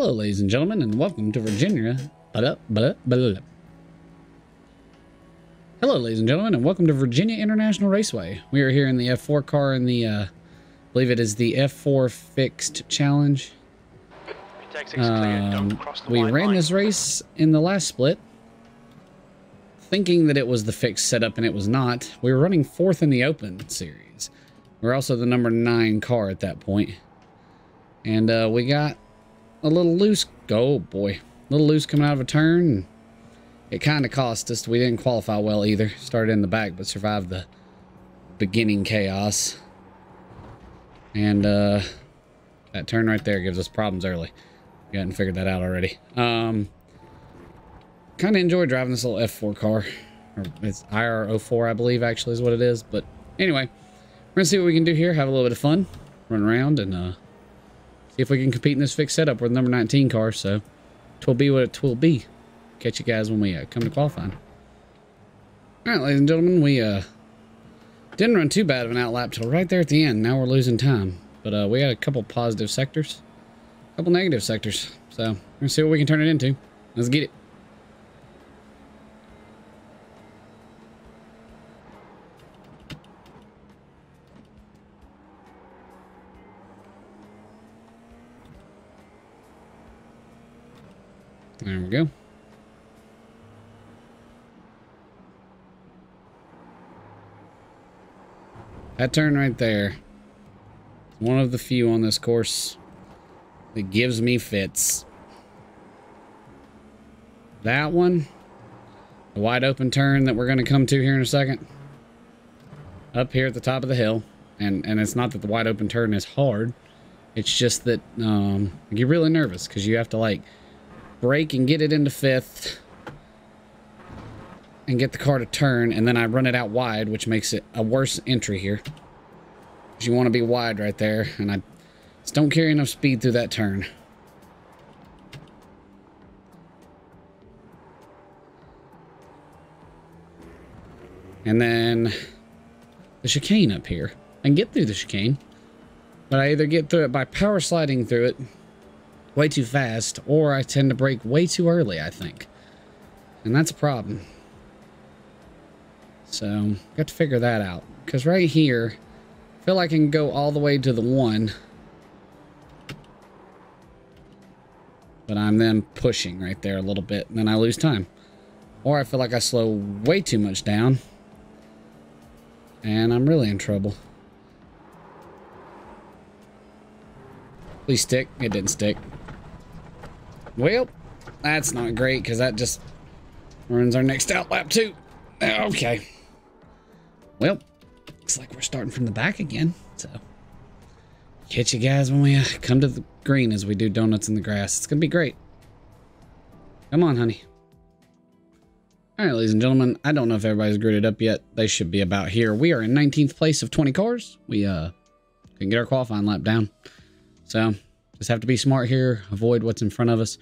Hello, ladies and gentlemen, and welcome to Virginia. Hello, ladies and gentlemen, and welcome to Virginia International Raceway. We are here in the F4 car in the, uh, I believe it is the F4 Fixed Challenge. Um, we ran line. this race in the last split, thinking that it was the fixed setup, and it was not. We were running fourth in the Open Series. We're also the number nine car at that point. And uh, we got a little loose. Oh boy, a little loose coming out of a turn. It kind of cost us. We didn't qualify well either. Started in the back, but survived the beginning chaos. And uh, that turn right there gives us problems early. We hadn't figured that out already. Um, kind of enjoy driving this little F4 car. It's IR04, I believe, actually, is what it is. But anyway, we're going to see what we can do here. Have a little bit of fun. Run around and uh, If we can compete in this fixed setup with number 19 car. So, twill be what it will be. Catch you guys when we uh, come to qualifying. All right, ladies and gentlemen, we uh, didn't run too bad of an outlap till right there at the end. Now we're losing time. But uh, we had a couple positive sectors, a couple negative sectors. So, we're to see what we can turn it into. Let's get it. There we go. That turn right there. One of the few on this course that gives me fits. That one, the wide open turn that we're going to come to here in a second. Up here at the top of the hill. And, and it's not that the wide open turn is hard. It's just that um, you get really nervous because you have to like brake and get it into fifth and get the car to turn and then I run it out wide which makes it a worse entry here. You want to be wide right there and I just don't carry enough speed through that turn. And then the chicane up here. I can get through the chicane but I either get through it by power sliding through it way too fast, or I tend to brake way too early, I think. And that's a problem. So, got to figure that out. Because right here, I feel like I can go all the way to the one. But I'm then pushing right there a little bit, and then I lose time. Or I feel like I slow way too much down. And I'm really in trouble. Please stick. It didn't stick. Well, that's not great because that just ruins our next out lap too. Okay. Well, looks like we're starting from the back again. So, catch you guys when we uh, come to the green as we do donuts in the grass. It's to be great. Come on, honey. All right, ladies and gentlemen, I don't know if everybody's gridded up yet. They should be about here. We are in 19th place of 20 cars. We uh can get our qualifying lap down. So just have to be smart here, avoid what's in front of us.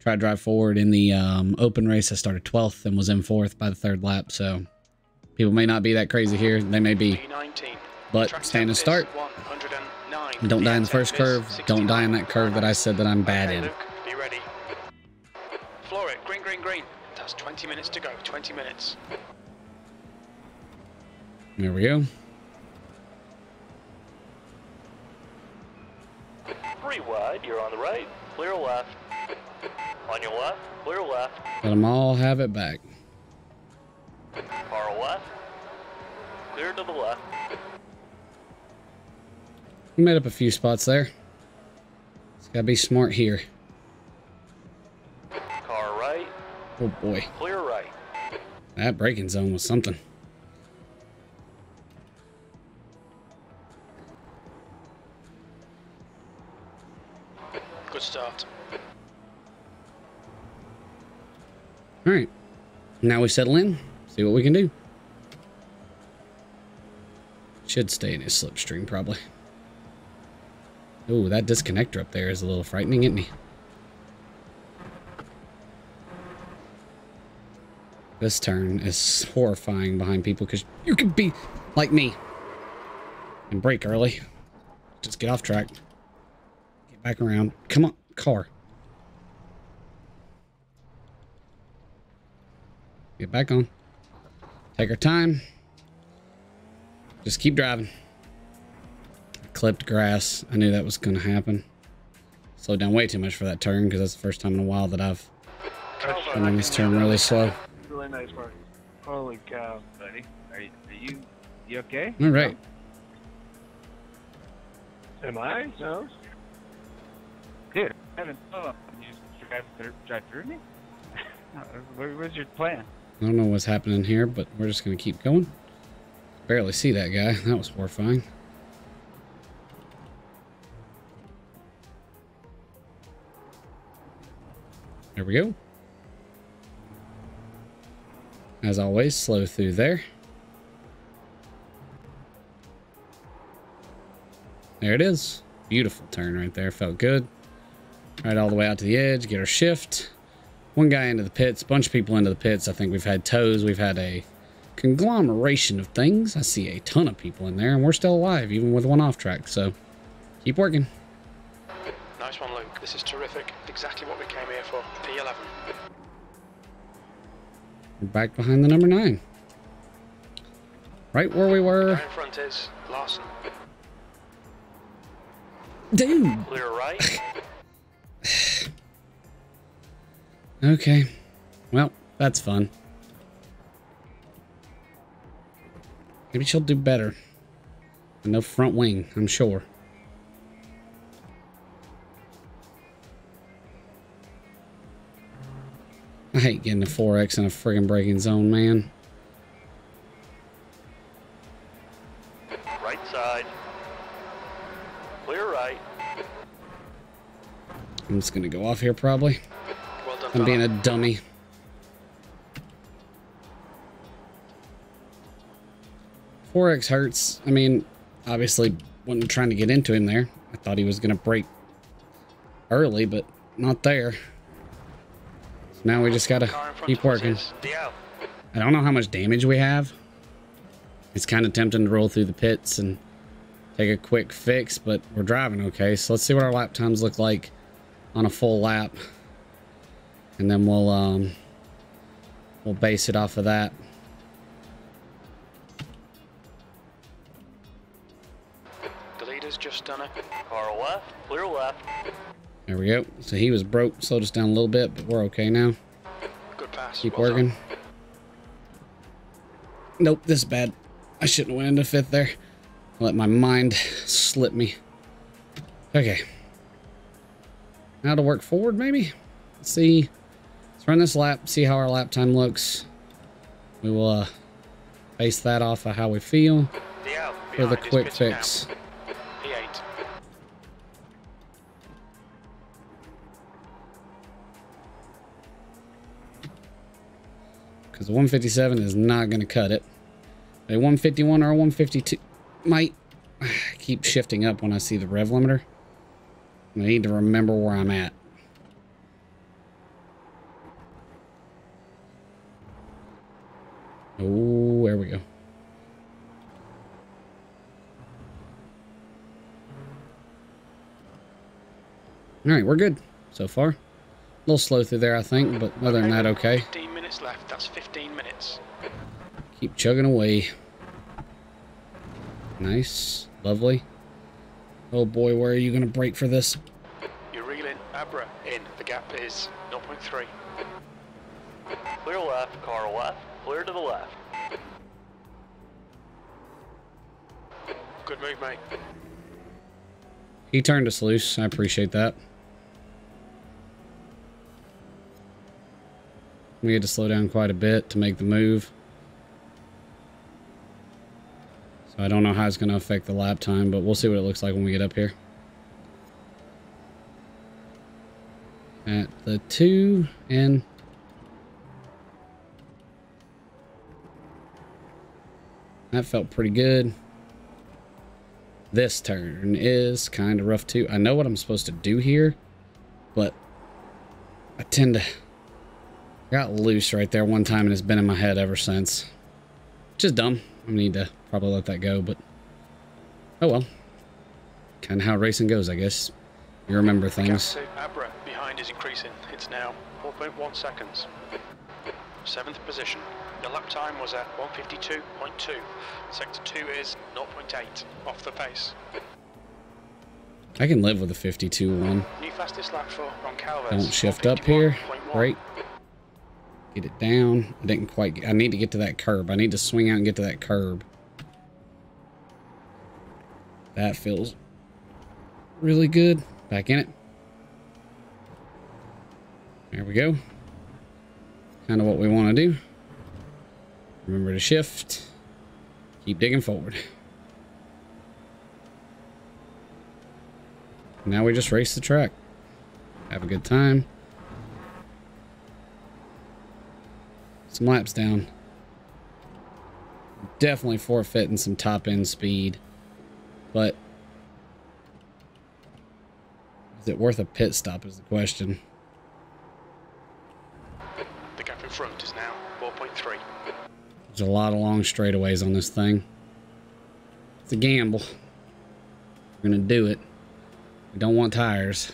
Try to drive forward in the um, open race. I started 12th and was in fourth by the third lap. So people may not be that crazy here. They may be. But stand and start. Don't die in the first curve. Don't die in that curve that I said that I'm bad in. Be ready. Floor it. Green, green, green. That's 20 minutes to go. 20 minutes. There we go. Three wide, you're on the right, clear left. On your left, clear left. Let them all have it back. Far left, clear to the left. We made up a few spots there. It's gotta be smart here. Car right. Oh boy. Clear right. That braking zone was something. Start. All right. Now we settle in, see what we can do. Should stay in his slipstream, probably. Oh, that disconnector up there is a little frightening, isn't he? This turn is horrifying behind people because you can be like me and brake early. Just get off track Back around. Come on, car. Get back on. Take our time. Just keep driving. Clipped grass. I knew that was going to happen. Slowed down way too much for that turn because that's the first time in a while that I've done this turn really slow. Really nice, work. Holy cow, buddy. Are you, are you, you okay? All right. Am I? No. Dude, I haven't, you just drive through, drive through me? Uh, what was your plan? I don't know what's happening here, but we're just going to keep going. Barely see that guy. That was horrifying. There we go. As always, slow through there. There it is. Beautiful turn right there. Felt good. Right all the way out to the edge. Get our shift. One guy into the pits. Bunch of people into the pits. I think we've had toes, We've had a conglomeration of things. I see a ton of people in there, and we're still alive, even with one off track. So keep working. Nice one, Luke. This is terrific. Exactly what we came here for. P11. We're back behind the number nine. Right where we were. Guy in front is Larson. Dude. Clear right. Okay. Well, that's fun. Maybe she'll do better. No front wing, I'm sure. I hate getting a 4X in a friggin' braking zone, man. I'm gonna go off here probably. Well done, I'm being a dummy. Four X hurts. I mean, obviously, wasn't trying to get into him there. I thought he was gonna brake early, but not there. So now we just gotta Car in front keep working. I don't know how much damage we have. It's kind of tempting to roll through the pits and take a quick fix, but we're driving okay. So let's see what our lap times look like on a full lap. And then we'll um we'll base it off of that. The leader's just done it. Car left. Clear left. There we go. So he was broke, slowed us down a little bit, but we're okay now. Good pass. Keep well done. working. Nope, this is bad. I shouldn't have went into fifth there. Let my mind slip me. Okay. Now to work forward, maybe? Let's see. Let's run this lap, see how our lap time looks. We will uh, base that off of how we feel for the quick fix. Because the 157 is not going to cut it. A 151 or a 152 might keep shifting up when I see the rev limiter. I need to remember where I'm at. Oh, there we go. All right, we're good so far. A little slow through there, I think, but other than that, okay. 15 minutes left. That's 15 minutes. Keep chugging away. Nice. Lovely. Oh boy, where are you going to brake for this? You're reeling. Abra in. The gap is 0.3. Clear left. Car left. Clear to the left. Good move, mate. He turned us loose. I appreciate that. We had to slow down quite a bit to make the move. So I don't know how it's going to affect the lap time, but we'll see what it looks like when we get up here. At the two and that felt pretty good. This turn is kind of rough too. I know what I'm supposed to do here, but I tend to got loose right there one time and it's been in my head ever since. Is dumb. I need to probably let that go, but oh well. Kind of how racing goes, I guess. You remember things. Abra behind is increasing. It's now 4.1 seconds. seventh position. Your lap time was at 152.2. Sector 2 is 0.8 off the pace. I can live with a 52 one. New fastest lap for Roncalves. Don't shift up here. 151.1. Get it down. I didn't quite. Get, I need to get to that curb. I need to swing out and get to that curb. That feels really good. Back in it. There we go. Kind of what we want to do. Remember to shift. Keep digging forward. Now we just race the track. Have a good time. Some laps down. Definitely forfeiting some top end speed. But is it worth a pit stop is the question. The gap in front is now 4.3. There's a lot of long straightaways on this thing. It's a gamble. We're gonna do it. We don't want tires.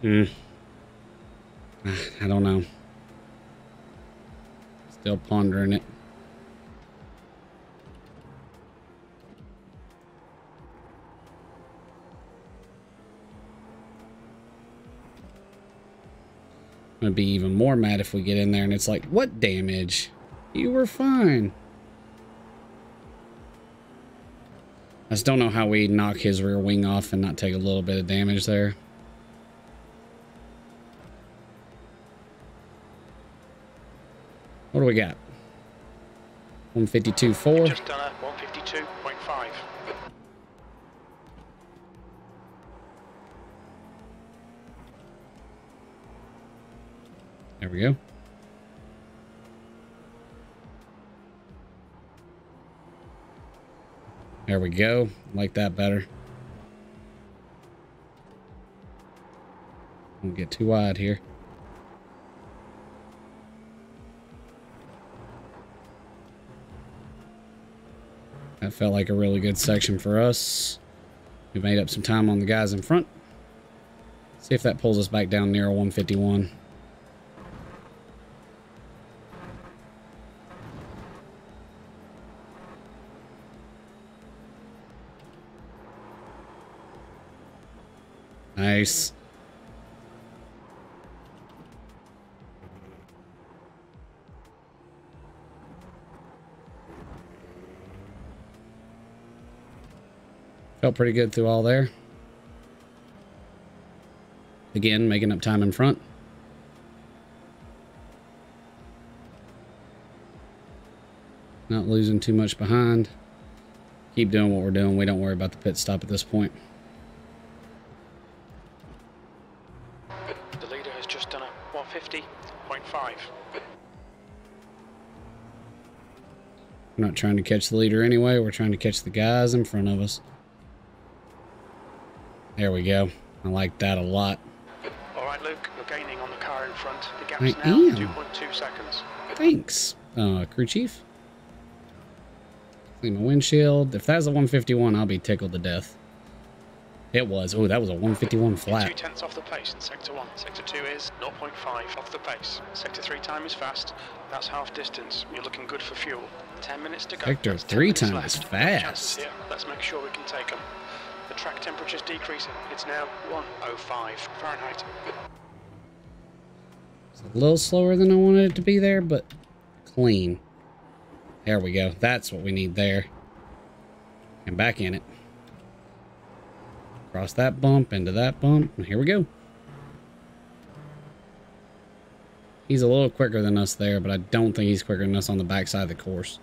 Hmm. I don't know. Still pondering it. I'm gonna be even more mad if we get in there and it's like, what damage? You were fine. I just don't know how we knock his rear wing off and not take a little bit of damage there. What do we got? 152.4. Just done a 152.5. There we go. There we go. Like that better. Don't get too wide here. That felt like a really good section for us. We made up some time on the guys in front. See if that pulls us back down near a 151. Nice. Felt pretty good through all there. Again, making up time in front. Not losing too much behind. Keep doing what we're doing. We don't worry about the pit stop at this point. The leader has just done a 150.5. We're not trying to catch the leader anyway. We're trying to catch the guys in front of us. There we go. I like that a lot. All right, Luke, you're gaining on the car in front. The gap's I now am. 2.2 seconds. Thanks, uh, crew chief. Clean my windshield. If that's a 151, I'll be tickled to death. It was. Oh, that was a 151 flat. Two tenths off the pace in sector one. Sector two is 0.5 off the pace. Sector three time is fast. That's half distance. You're looking good for fuel. Ten minutes to go. Sector three time is fast. Let's make sure we can take them. The track temperature's decreasing. It's now 105 Fahrenheit. It's a little slower than I wanted it to be there, but clean. There we go. That's what we need there. And back in it. Cross that bump into that bump. And here we go. He's a little quicker than us there, but I don't think he's quicker than us on the backside of the course.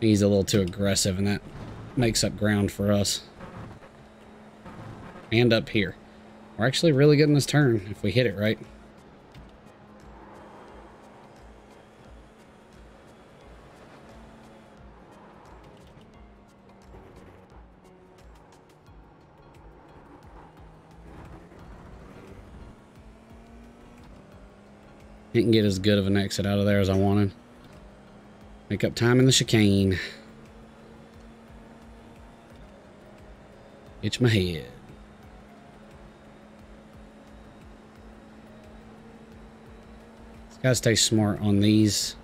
He's a little too aggressive, and that makes up ground for us. And up here. We're actually really good in this turn if we hit it right. Didn't get as good of an exit out of there as I wanted. Make up time in the chicane. Itch my head. Gotta stay smart on these.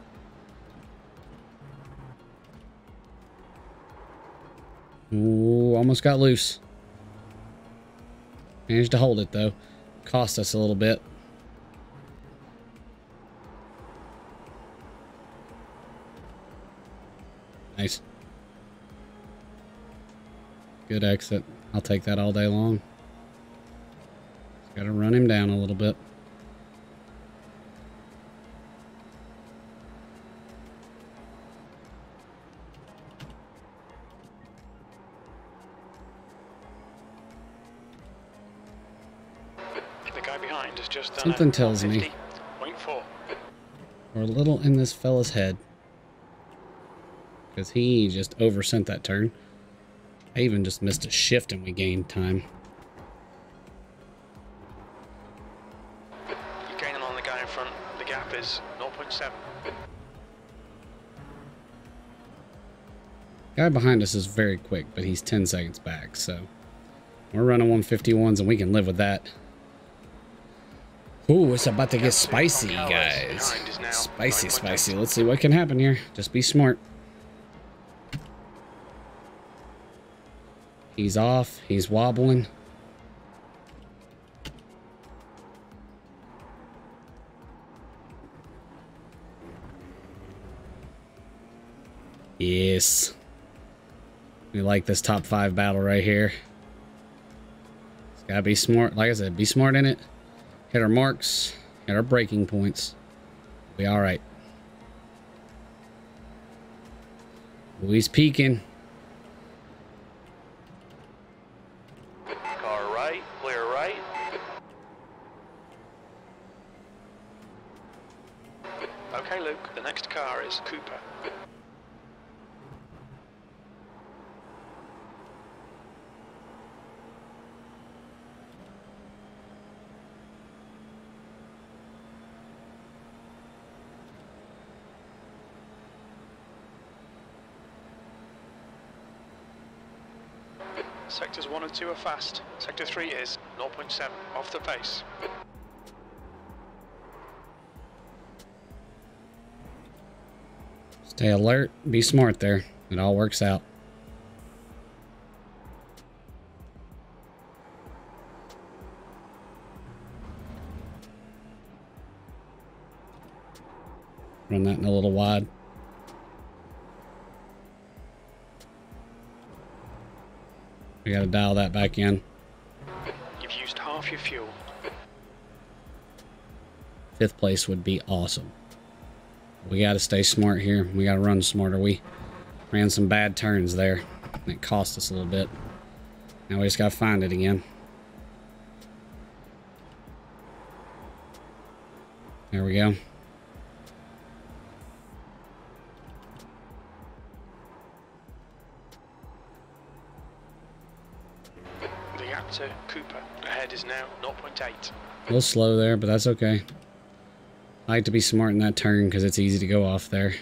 Ooh, almost got loose. Managed to hold it though. Cost us a little bit. Nice. Good exit. I'll take that all day long. Just gotta run him down a little bit. Something tells me. 150.4. We're a little in this fella's head. Because he just oversent that turn. I even just missed a shift and we gained time. You're gaining on the guy in front. The gap is 0.7. Guy behind us is very quick, but he's 10 seconds back, so we're running 151s and we can live with that. Ooh, it's about to get spicy, guys. Spicy, spicy. Let's see what can happen here. Just be smart. He's off. He's wobbling. Yes. We like this top five battle right here. It's gotta be smart. Like I said, be smart in it. Hit our marks. Hit our braking points. Be alright. Ooh, he's peeking. Car right, clear right. Okay, Luke, the next car is Cooper. Sectors 1 and 2 are fast. Sector 3 is 0.7 off the pace. Stay alert. Be smart there. It all works out. Run that in a little wide. We gotta dial that back in. You've used half your fuel. Fifth place would be awesome. We gotta stay smart here. We gotta run smarter. We ran some bad turns there. And it cost us a little bit. Now we just gotta find it again. There we go. To Cooper ahead is now 0.8. A little slow there, but that's okay. I like to be smart in that turn because it's easy to go off there.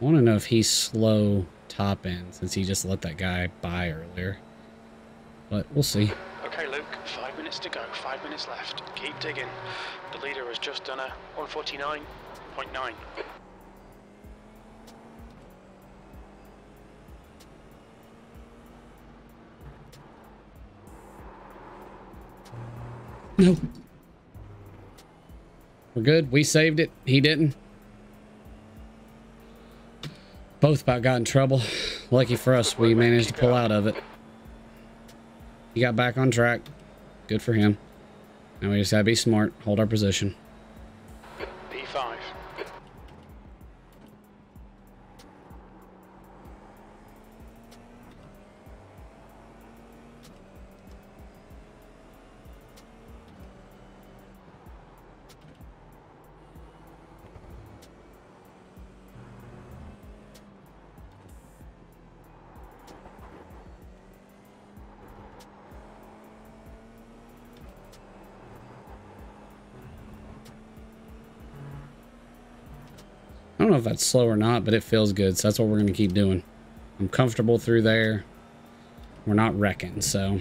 I want to know if he's slow top end since he just let that guy by earlier. But we'll see. Okay, Luke, five minutes to go, five minutes left. Keep digging. The leader has just done a 149.9. No. We're good. We saved it. He didn't. Both about got in trouble. Lucky for us, we managed to pull out of it. He got back on track. Good for him. Now we just gotta be smart, hold our position. Know if that's slow or not, but it feels good, so that's what we're gonna keep doing. I'm comfortable through there. We're not wrecking, so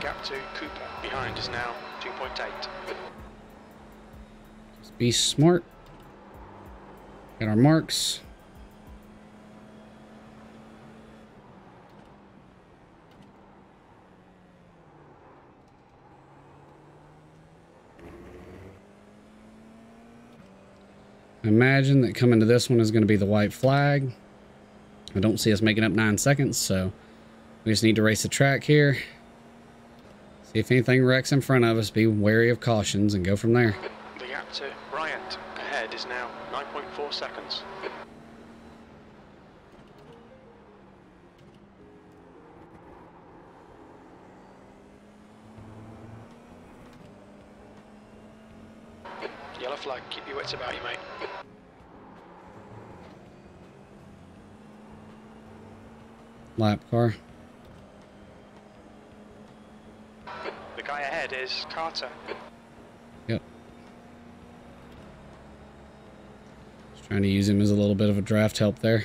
Gap 2, Cooper. Behind is now 2.8. Just be smart. Got our marks. Imagine that coming to this one is going to be the white flag. I don't see us making up nine seconds, so we just need to race the track here. See if anything wrecks in front of us, be wary of cautions, and go from there. The gap Bryant ahead is now 9.4 seconds. Flag, keep your wits about you, mate. Lap car. The guy ahead is Carter. Yep. Just trying to use him as a little bit of a draft help there.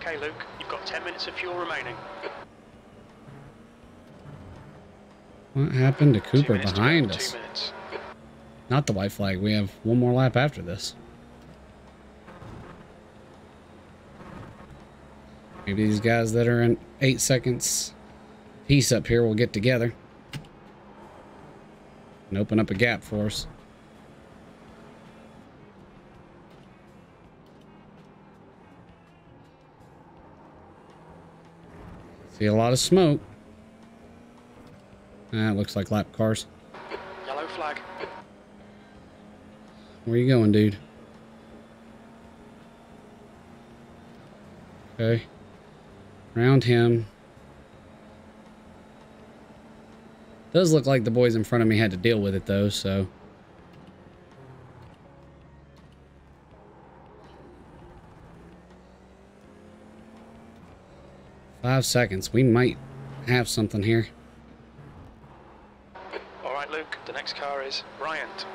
Okay, Luke, you've got 10 minutes of fuel remaining. What happened to Cooper to behind two us? Not the white flag. We have one more lap after this. Maybe these guys that are in eight seconds piece up here will get together and open up a gap for us. See a lot of smoke. Ah, it looks like lap cars. Yellow flag. Where you going, dude? Okay. Round him. Does look like the boys in front of me had to deal with it though, so. Five seconds. We might have something here. All right, Luke, the next car is Bryant.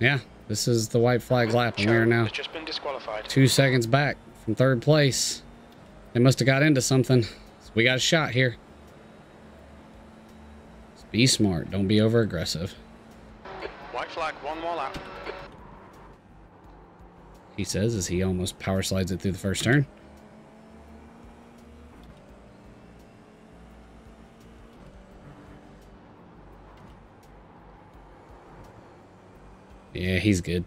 Yeah, this is the white flag lap, and we are now just been disqualified. two seconds back from third place. They must have got into something. So we got a shot here. Be smart. Don't be over aggressive. White flag, one more lap. He says as he almost power slides it through the first turn. Yeah, he's good.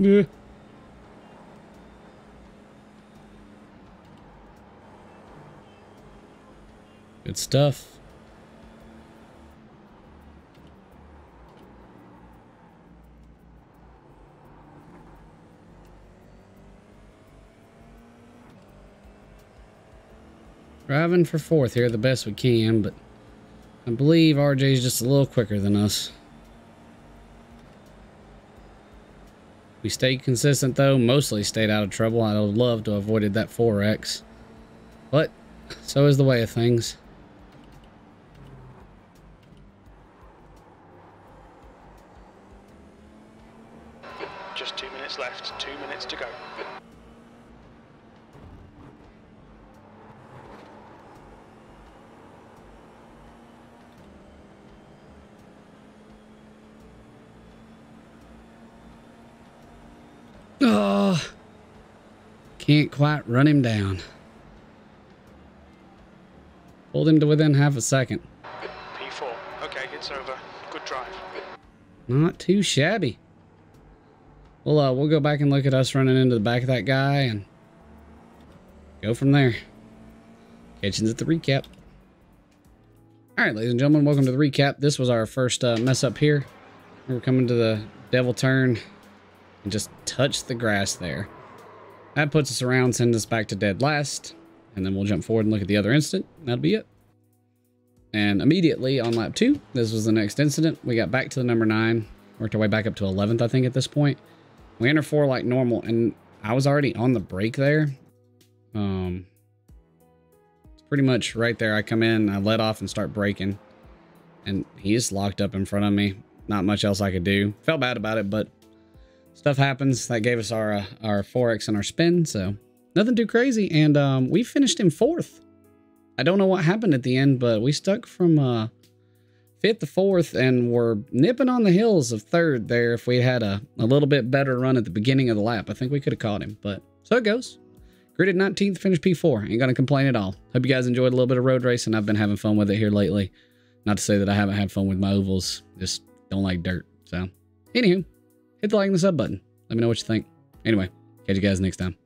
Yeah. Good stuff. Driving for fourth here the best we can, but I believe RJ's just a little quicker than us. We stayed consistent though, mostly stayed out of trouble. I'd have loved to have avoided that 4X. But so is the way of things. Just two minutes left, two minutes to go. Oh, can't quite run him down. Hold him to within half a second. P4. Okay, it's over. Good drive. Not too shabby. we'll uh, we'll go back and look at us running into the back of that guy and go from there. You at the recap. All right, ladies and gentlemen, welcome to the recap. This was our first uh, mess up here. We're coming to the devil turn and just touched the grass there. That puts us around, sends us back to dead last, and then we'll jump forward and look at the other incident. That'll be it. And immediately on lap two, this was the next incident. We got back to the number nine, worked our way back up to 11th, I think, at this point. We enter four like normal, and I was already on the brake there. Um, it's pretty much right there. I come in, I let off and start braking, and he's locked up in front of me. Not much else I could do. Felt bad about it, but stuff happens. That gave us our uh, our 4x and our spin, so nothing too crazy. And um, we finished in fourth. I don't know what happened at the end, but we stuck from uh, fifth to fourth and we're nipping on the heels of third there. If we had a, a little bit better run at the beginning of the lap, I think we could have caught him. But so it goes. Graded 19th, finished P4. Ain't gonna complain at all. Hope you guys enjoyed a little bit of road racing. I've been having fun with it here lately. Not to say that I haven't had fun with my ovals. Just don't like dirt. So, anywho, hit the like and the sub button. Let me know what you think. Anyway, catch you guys next time.